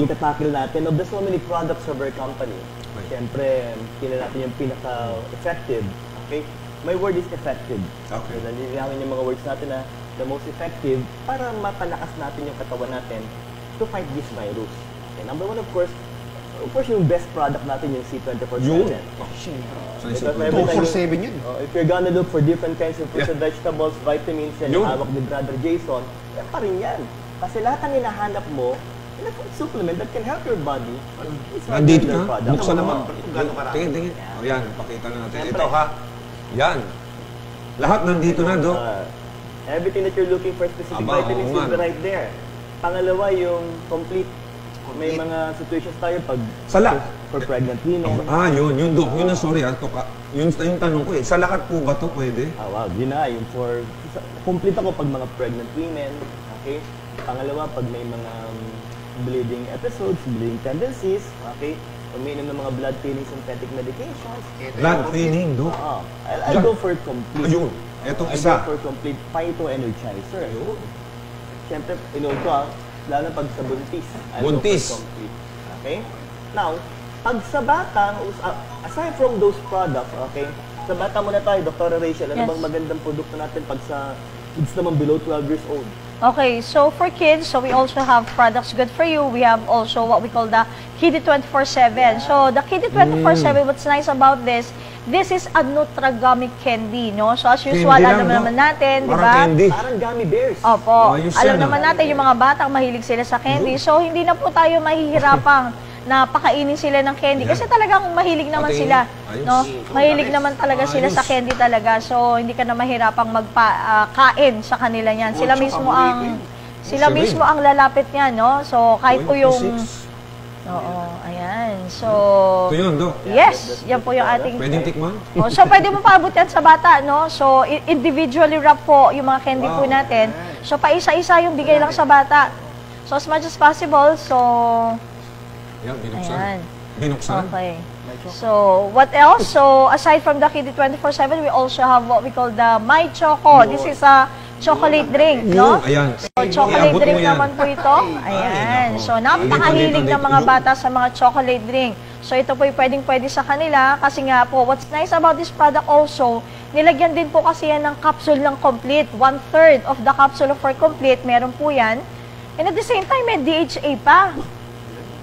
yung tatakil natin of the so many products of our company. Siyempre, kila natin yung pinaka-effective. Okay? My word is effective. Okay. So, nalilawin yung mga words natin na the most effective para mapalakas natin yung katawan natin to fight this virus. Okay, number one, of course, of course, yung best product natin yung C24 Yun. So, Sa Because every time you- 247 yun. Oh, if you're gonna look for different kinds of fruits and vegetables, vitamins, and Yun. hawak ni Brother Jason, yan pa rin yan. Kasi lahat ng hinahanap mo, supplement that can help your body, Nandito na. Buksan naman. Gaano karami. Tingin, tingin. O yan, pakita na natin. Ito ha. Yan. Lahat nandito na, Dok. Uh, everything that you're looking for specific Aba, vitamins will be right there. Pangalawa, yung complete. May mga situations tayo pag Sala. for pregnant women. Ah, yun, yun, Dok. Yun na, sorry ha. Tok, ah. Yun yung tanong ko eh. Sa lahat po ba to pwede? Ah, wow, yun na, yung for, sa- complete ako pag mga pregnant women, okay? Pangalawa, pag may mga um, bleeding episodes, bleeding tendencies, okay? Uminom ng mga blood thinning synthetic medications. Blood thinning, Dok. Oo. I'll, I'll go for complete. Ayun. Etong I'll isa. go for complete phyto-energizer. Siyempre, inom ko ah, lalo pag sa buntis. I'll Buntis. go for complete. Okay? Now, pag sa bata, us- ah, aside from those products, okay, sa bata muna tayo, Dr. Rachel, ano Yes. bang magandang produkto natin pag sa kids naman below 12 years old? Okay, so for kids, so we also have products good for you. We have also what we call the Kiddie 24-7. So the Kiddie 24-7, what's nice about this, this is a Nutragummy candy, no? So as usual, Candy alam lang, no? naman natin, di Parang ba? candy. Parang gummy bears. Opo. Ayos Alam ah. naman natin yung mga batang mahilig sila sa candy. So hindi na po tayo mahihirapang na pakainin sila ng candy kasi talagang mahilig naman sila, ayos. no? Mahilig naman talaga sila sa candy talaga. So hindi ka na mahirapang magpa-kain sa kanila niyan. Sila Ocho, mismo ang yun. sila mismo ang lalapit niyan, no? So kahit po yung 26. Oo, ayan. So Ito yun, Dok. Yes, yan po yung ating Pwedeng tikman? Oh, so pwede mo paabot yan sa bata, no? So individually wrap po yung mga candy po natin. So paisa-isa yung bigay lang sa bata. So as much as possible, so Yan, binuksan. ayan. Binuksan? Okay. So, what else? So, aside from the Kiddie 24-7, we also have what we call the My Choco. This is a chocolate drink, no? Ayan. So, chocolate Iabot drink naman po ito. Ayan. So, napakahilig ng mga bata sa mga chocolate drink. So, ito po pwedeng pwede sa kanila kasi nga po, what's nice about this product also, nilagyan din po kasi yan ng capsule ng complete. One-third of the capsule for complete, meron po yan. And at the same time, may DHA pa.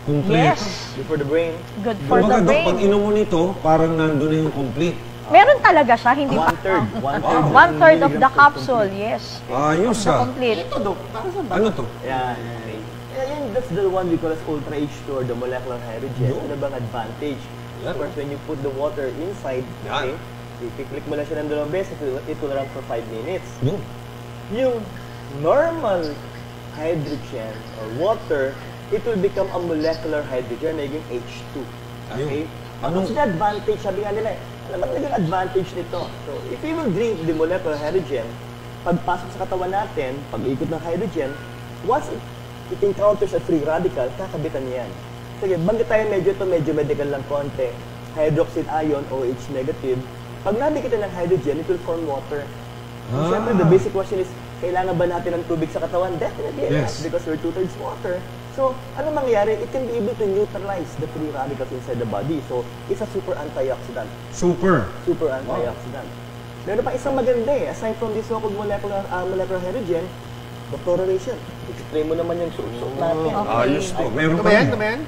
Complete. Yes. Good for the brain. Good for Kumbaga, the Dok, pag brain. inom mo nito, parang nandun na yung complete. Meron talaga siya, hindi pa. One-third. One-third. One-third of the milligrams per capsule, yes. Ayos The ah. complete. Ito, Dok. Para sa Ano to? Yeah, okay. Yeah, yan, that's the one we call as Ultra H2 or the molecular hydrogen. Ano bang advantage? Yan. Of course, when you put the water inside, okay, Yan. i-click mo lang siya ng dalawang beses, it will, run for 5 minutes. Yun. Yung normal hydrogen or water, it will become a molecular hydrogen, naging H2. Okay? Ayun. Ano Anong- the advantage? Sabi nga nila, eh, ano ba naging advantage nito? So, if we will drink the molecular hydrogen, pagpasok sa katawan natin, pag-ikot ng hydrogen, once it, it encounters a free radical, kakabitan niya yan. Sige, banggit tayo medyo to medyo medical lang konti. Hydroxide ion, OH negative. Pag nabigyan ng hydrogen, it will form water. So, Ah. Siyempre, the basic question is, kailangan ba natin ng tubig sa katawan? Definitely Yes. yes, because we're two-thirds water. So, ano mangyayari? It can be able to neutralize the free radicals inside the body. So, it's a super antioxidant. Super. Super antioxidant. Meron pa isang maganda eh. Aside from this so-called molecular, uh, molecular hydrogen, doctoration. Explain mo naman yung suot natin. Ayos to. Meron Ito pa yan? Ito yan?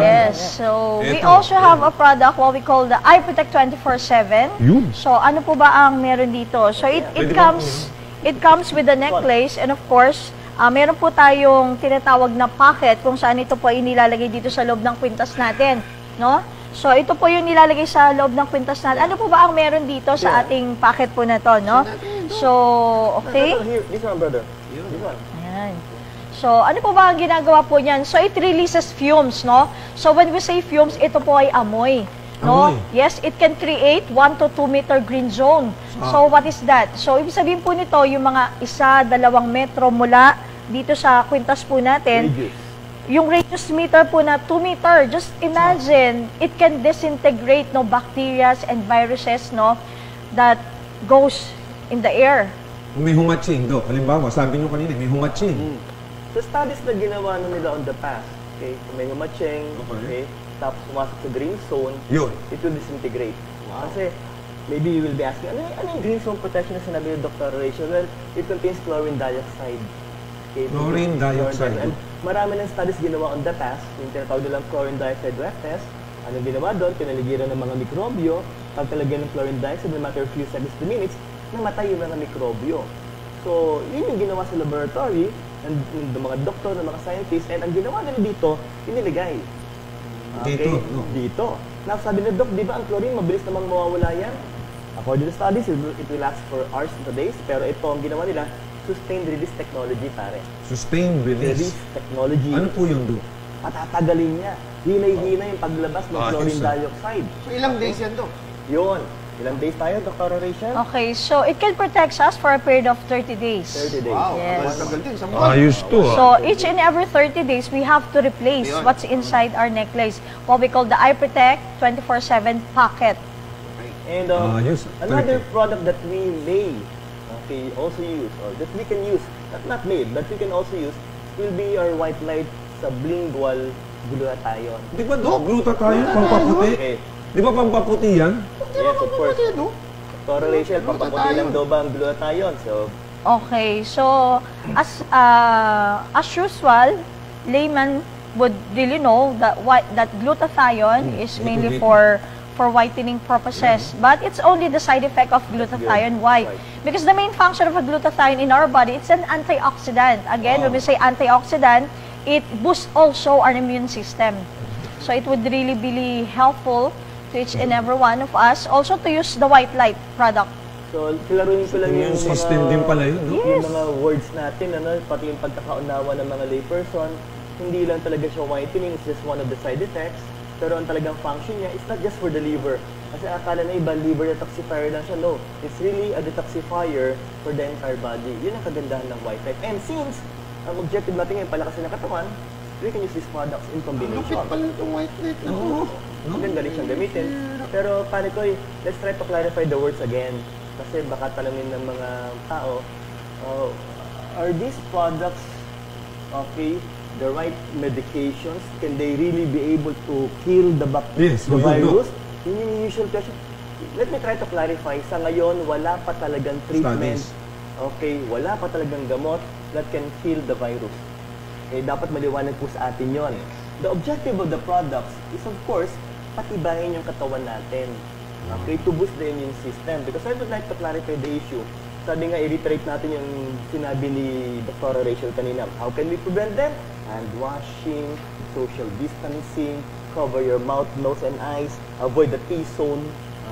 Yes. So, we Eto. also have a product what we call the Eye Protect 24/7. Yun. So, ano po ba ang meron dito? So, it it comes it comes with the necklace and of course, ah, meron po tayong tinatawag na pocket kung saan ito po ay nilalagay dito sa loob ng kwintas natin, no? So, ito po yung nilalagay sa loob ng kwintas natin. Ano po ba ang meron dito sa ating pocket po na to, no? So, okay. This one, brother. Ayan. So, ano po ba ang ginagawa po niyan? So, it releases fumes, no? So, when we say fumes, ito po ay amoy. No? Amoy. Yes, it can create 1 to 2 meter green zone. So, what is that? So, ibig sabihin po nito, yung mga isa, dalawang metro mula dito sa kwintas po natin, Radius. yung radius meter po na 2 meter, just imagine, it can disintegrate no bacteria and viruses no that goes in the air. Kung may humatsing, Dok. Halimbawa, sabi nyo kanina, may humatsing. Sa studies na ginawa na nila on the past, okay, kung may humacheng, Okay. okay, tapos pumasok sa green zone, Yun. it will disintegrate. Kasi maybe you will be asking, ano, ano yung green zone protection na sinabi ni Dr. Rachel? Well, it contains chlorine dioxide. Okay, Chlorine dioxide. And marami ng studies ginawa on the past, yung tinatawag nilang chlorine dioxide wet test. Ano ginawa doon? Pinaligiran ng mga mikrobyo. Pag talagyan ng chlorine dioxide, no matter few seconds to minutes, namatay yung mga mikrobyo. So, yun yung ginawa sa laboratory ng, ng mga doktor, ng mga scientists, and ang ginawa nila dito, Dito, no? Dito. Now, sabi na, Dok, di ba ang chlorine, mabilis namang mawawala yan? According to studies, it will, it will last for hours to days, pero ito ang ginawa nila, sustained release technology, pare. Sustained release. Release technology. Ano po yun, Do? Patatagalin niya. Hinay-hinay yung paglabas ng Ah, chlorine dioxide. So ilang days yan, Dok? Yun. Ilang days tayo, Dr. Rachel? Okay, so it can protect us for a period of 30 days. 30 days. Wow, Yes. din. Sa buwan. Ayos to, ah. So each and every 30 days, we have to replace Ayun. what's inside our necklace. What we call the Eye Protect 24/7 pocket. And um, Ayos. another 30. product that we may okay, also use, or that we can use, not, not may, but we can also use, will be our white light sublingual glutathione. Di ba, Do? Glutathione, pampaputi? Okay. Di ba pampaputi yan? Yes, of course. Dok? Dr. Rachel, pampaputi lang daw ba ang glutathione? So, Okay, so as uh, as usual, layman would really know that what that glutathione Hmm, is mainly for for whitening purposes. But it's only the side effect of glutathione. Why? Right. Because the main function of a glutathione in our body, it's an antioxidant. Again, when we say antioxidant, it boosts also our immune system. So it would really be helpful to each and every one of us also to use the white light product. so klaruhin ko lang yung system mga, din pala yun, no? yung mga words natin, ano, pati yung pagkakaunawa ng mga layperson, hindi lang talaga siya whitening, it's just one of the side effects. Pero ang talagang function niya, it's not just for the liver. Kasi akala na iba, liver detoxifier lang siya. No, it's really a detoxifier for the entire body. Yun ang kagandahan ng white light. And since ang objective natin ngayon, palakasin ng katawan, we can use these products in Lupit combination. pala itong white light. Oo. Ang ganda rin siyang gamitin. Pero paano ko, let's try to clarify the words again. Kasi baka tanongin ng mga tao, uh, are these products okay, the right medications? Can they really be able to kill the, bac- Yes, the oh, virus? Yun yung usual question. Let me try to clarify. Sa ngayon, wala pa talagang treatment. Studies. Okay, wala pa talagang gamot that can kill the virus. Okay, dapat maliwanag po sa atin yon. The objective of the products is of course, patibayin yung katawan natin. Okay, to boost the immune system. Because I would like to clarify the issue. Sabi nga, i-reiterate natin yung sinabi ni Dr. Rachel kanina. How can we prevent them? Hand washing, social distancing, cover your mouth, nose, and eyes, avoid the T-zone.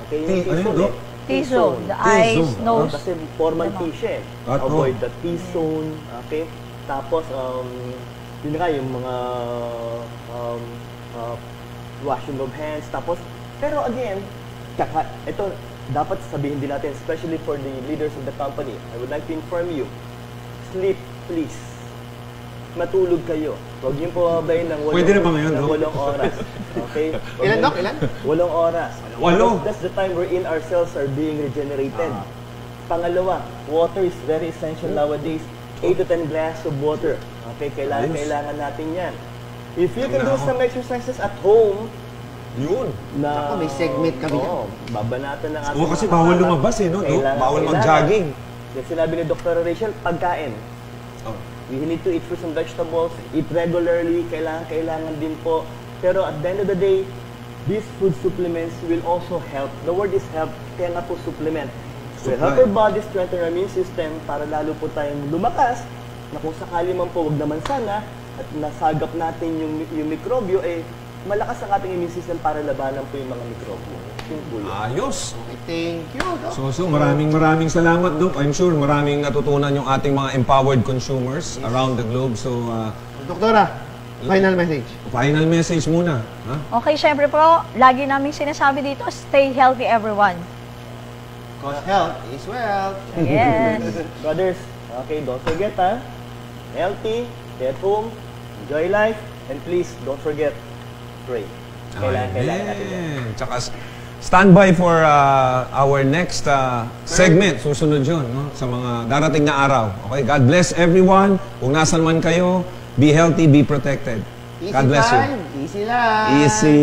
Okay, T- ano yun, Doc? T-zone, the T-zone. eyes, Ah, nose. kasi formal T siya eh. Ah, to. Avoid the T-zone, okay? Tapos, um, yun nga, yung mga um, uh, washing of hands. Tapos, pero again, kaka, ito, dapat sabihin din natin, especially for the leaders of the company, I would like to inform you, sleep, please. Matulog kayo. Huwag niyo pababayin ng walong, Pwede na ba ngayon, ng Doc? walong oras. Okay? Huwag Ilan, Doc? Ilan? Walong oras. Walo? That's the time wherein our cells are being regenerated. Pangalawa, water is very essential nowadays. 8 to 10 glass of water. Okay, kailangan, kailangan natin yan. If you can do some exercises at home, Yun. na... Ako, may segment kami Oo, babanatan ng ating Oo, kasi mga bawal lumabas eh, no, Doc? Kailangan- Bawal kailangan. mag-jogging. Yung sinabi ni Dr. Rachel, pagkain. Oh. We need to eat fruits and vegetables, eat regularly, kailangan, kailangan din po. Pero at the end of the day, these food supplements will also help. The word is help, kaya nga po supplement. Will help Supply. our body strengthen our immune system para lalo po tayong lumakas na kung sakali man po, wag naman sana, at nasagap natin yung, yung mikrobyo, eh, malakas ang ating immune system para labanan po yung mga mikrobyo. Yun po yun. Ayos. Okay, thank you, Dok. So, so maraming maraming salamat, Doc. I'm sure maraming natutunan yung ating mga empowered consumers around the globe. So, uh, Doktora, final message. final message muna. Ha? Okay, syempre po, lagi namin sinasabi dito, stay healthy everyone. Because health is wealth. Yes. Brothers, okay, don't forget ha. Healthy, stay at home, enjoy life, and please don't forget, pray. Kailangan, kailangan natin yan. Amen. Tsaka s- stand by for uh, our next uh, segment. Susunod yun no? sa mga darating na araw. Okay? God bless everyone. Kung nasan man kayo, be healthy, be protected. Easy God bless you. time, Easy lang. Easy.